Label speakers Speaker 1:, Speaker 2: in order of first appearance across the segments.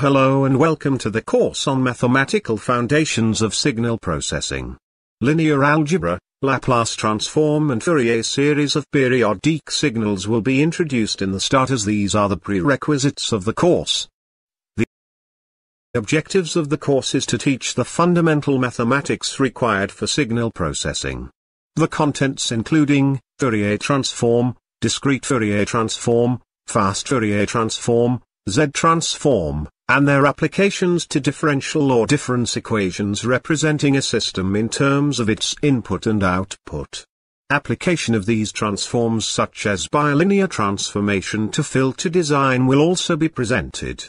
Speaker 1: Hello and welcome to the course on Mathematical Foundations of Signal Processing. Linear algebra, Laplace transform and Fourier series of periodic signals will be introduced in the start as these are the prerequisites of the course. The objectives of the course is to teach the fundamental mathematics required for signal processing. The contents including, Fourier transform, discrete Fourier transform, fast Fourier transform, Z transform, and their applications to differential or difference equations representing a system in terms of its input and output. Application of these transforms such as bilinear transformation to filter design will also be presented.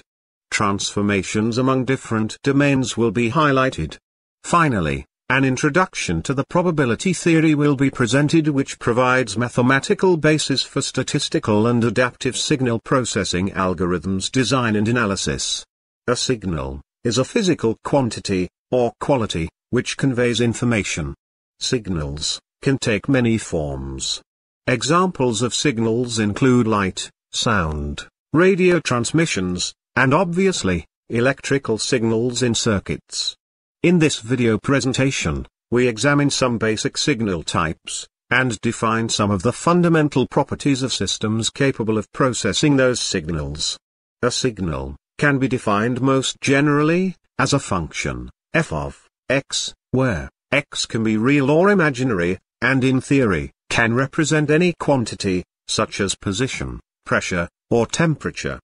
Speaker 1: Transformations among different domains will be highlighted. Finally, an introduction to the probability theory will be presented which provides mathematical basis for statistical and adaptive signal processing algorithms design and analysis. A signal is a physical quantity, or quality, which conveys information. Signals can take many forms. Examples of signals include light, sound, radio transmissions, and obviously, electrical signals in circuits. In this video presentation, we examine some basic signal types, and define some of the fundamental properties of systems capable of processing those signals. A signal can be defined most generally, as a function, f of x, where x can be real or imaginary, and in theory, can represent any quantity, such as position, pressure, or temperature.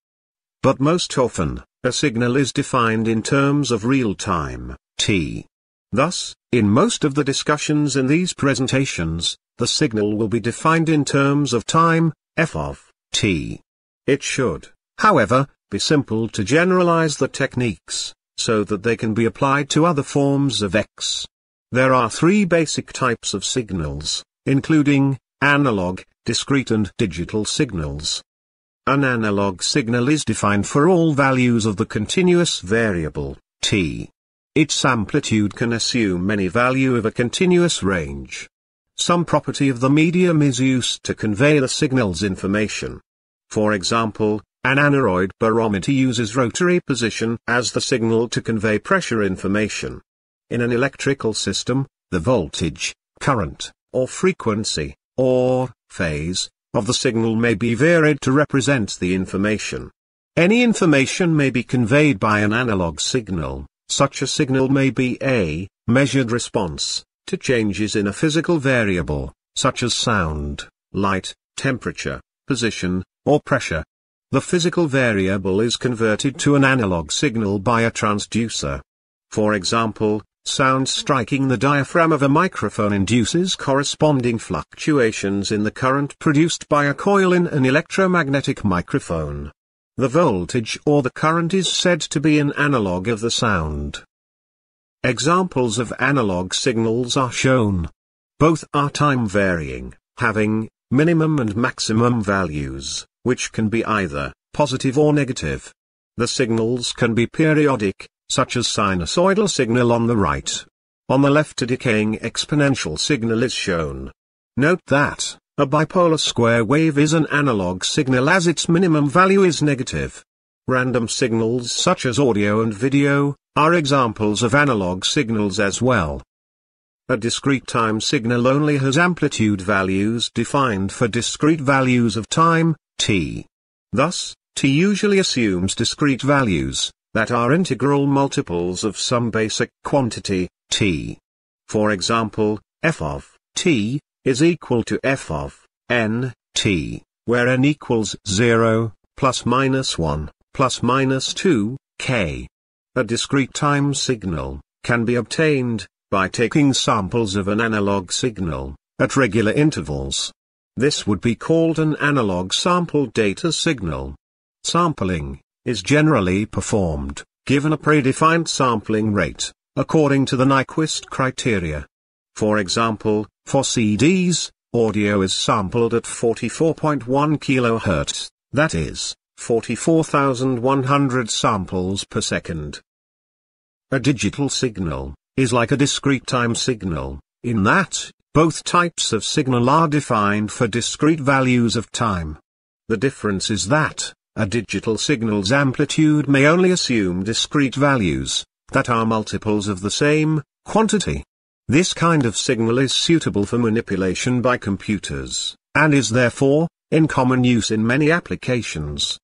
Speaker 1: But most often, a signal is defined in terms of real time, t. Thus, in most of the discussions in these presentations, the signal will be defined in terms of time, f of t. It should, however, be simple to generalize the techniques, so that they can be applied to other forms of X. There are three basic types of signals, including, analog, discrete and digital signals. An analog signal is defined for all values of the continuous variable, t. Its amplitude can assume any value of a continuous range. Some property of the medium is used to convey the signal's information. For example, an aneroid barometer uses rotary position as the signal to convey pressure information. In an electrical system, the voltage, current, or frequency, or phase, of the signal may be varied to represent the information. Any information may be conveyed by an analog signal, such a signal may be a measured response to changes in a physical variable, such as sound, light, temperature, position, or pressure. The physical variable is converted to an analog signal by a transducer. For example, sound striking the diaphragm of a microphone induces corresponding fluctuations in the current produced by a coil in an electromagnetic microphone. The voltage or the current is said to be an analog of the sound. Examples of analog signals are shown. Both are time varying, having minimum and maximum values which can be either positive or negative. The signals can be periodic, such as sinusoidal signal on the right. On the left a decaying exponential signal is shown. Note that, a bipolar square wave is an analog signal as its minimum value is negative. Random signals such as audio and video, are examples of analog signals as well. A discrete time signal only has amplitude values defined for discrete values of time, t. Thus, t usually assumes discrete values, that are integral multiples of some basic quantity, t. For example, f of t is equal to f of n t, where n equals 0, plus minus 1, plus minus 2, k. A discrete time signal can be obtained by taking samples of an analog signal at regular intervals. This would be called an analog sample data signal. Sampling is generally performed, given a predefined sampling rate, according to the Nyquist criteria. For example, for CDs, audio is sampled at 44.1 kHz, that is, 44,100 samples per second. A digital signal is like a discrete time signal, in that, both types of signal are defined for discrete values of time. The difference is that, a digital signal's amplitude may only assume discrete values, that are multiples of the same quantity. This kind of signal is suitable for manipulation by computers, and is therefore, in common use in many applications.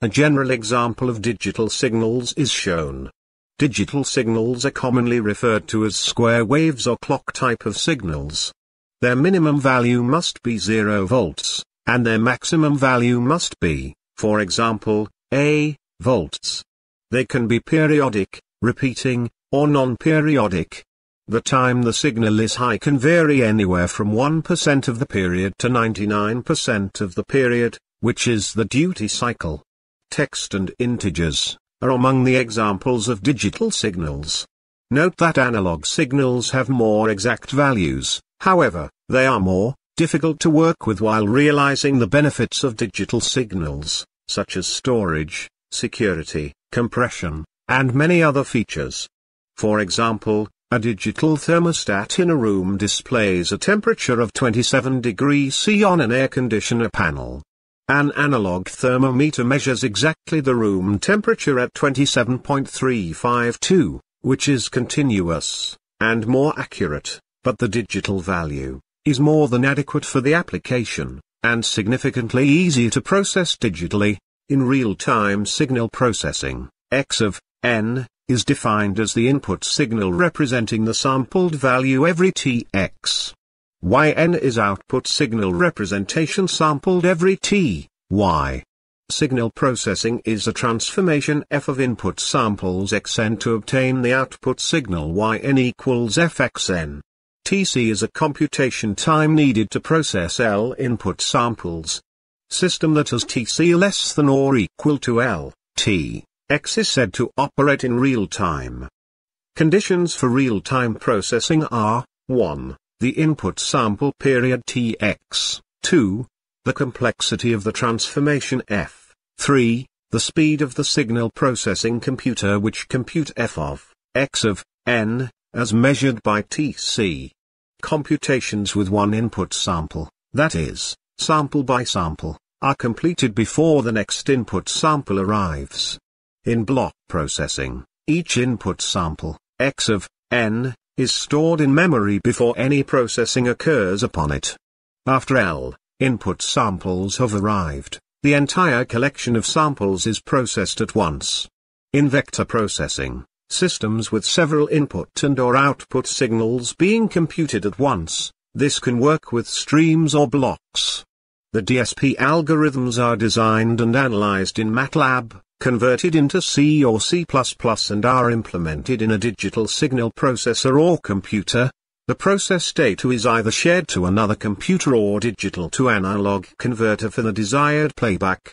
Speaker 1: A general example of digital signals is shown. Digital signals are commonly referred to as square waves or clock type of signals. Their minimum value must be 0 volts, and their maximum value must be, for example, A volts. They can be periodic, repeating, or non-periodic. The time the signal is high can vary anywhere from 1% of the period to 99% of the period, which is the duty cycle. Text and integers, are among the examples of digital signals. Note that analog signals have more exact values, however, they are more difficult to work with while realizing the benefits of digital signals, such as storage, security, compression, and many other features. For example, a digital thermostat in a room displays a temperature of 27 degrees C on an air conditioner panel. An analog thermometer measures exactly the room temperature at 27.352, which is continuous, and more accurate, but the digital value, is more than adequate for the application, and significantly easier to process digitally. In real-time signal processing, x of n, is defined as the input signal representing the sampled value every tx. Yn is output signal representation sampled every t, y. Signal processing is a transformation f of input samples xn to obtain the output signal yn equals fxn. Tc is a computation time needed to process L input samples. System that has Tc less than or equal to L, T, X is said to operate in real time. Conditions for real-time processing are, 1 the input sample period Tx, 2, the complexity of the transformation f, 3, the speed of the signal processing computer which compute f of, x of, n, as measured by Tc. Computations with one input sample, that is, sample by sample, are completed before the next input sample arrives. In block processing, each input sample, x of, n, is stored in memory before any processing occurs upon it. After L, input samples have arrived, the entire collection of samples is processed at once. In vector processing, systems with several input and or output signals being computed at once, this can work with streams or blocks. The DSP algorithms are designed and analyzed in MATLAB, converted into C or C++ and are implemented in a digital signal processor or computer, the process data is either shared to another computer or digital to analog converter for the desired playback.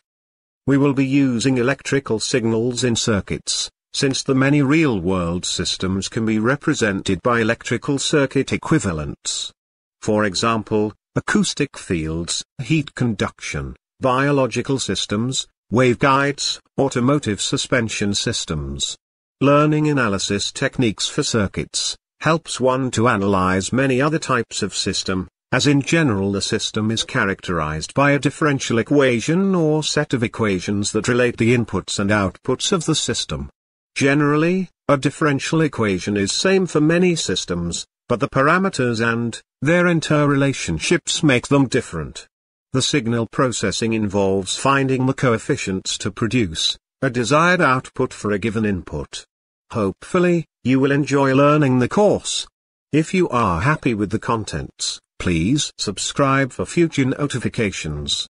Speaker 1: We will be using electrical signals in circuits, since the many real-world systems can be represented by electrical circuit equivalents. For example, acoustic fields, heat conduction, biological systems, waveguides, automotive suspension systems. Learning analysis techniques for circuits, helps one to analyze many other types of system, as in general the system is characterized by a differential equation or set of equations that relate the inputs and outputs of the system. Generally, a differential equation is same for many systems, but the parameters and their interrelationships make them different. The signal processing involves finding the coefficients to produce a desired output for a given input. Hopefully, you will enjoy learning the course. If you are happy with the contents, please subscribe for future notifications.